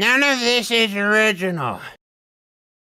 None of this is original.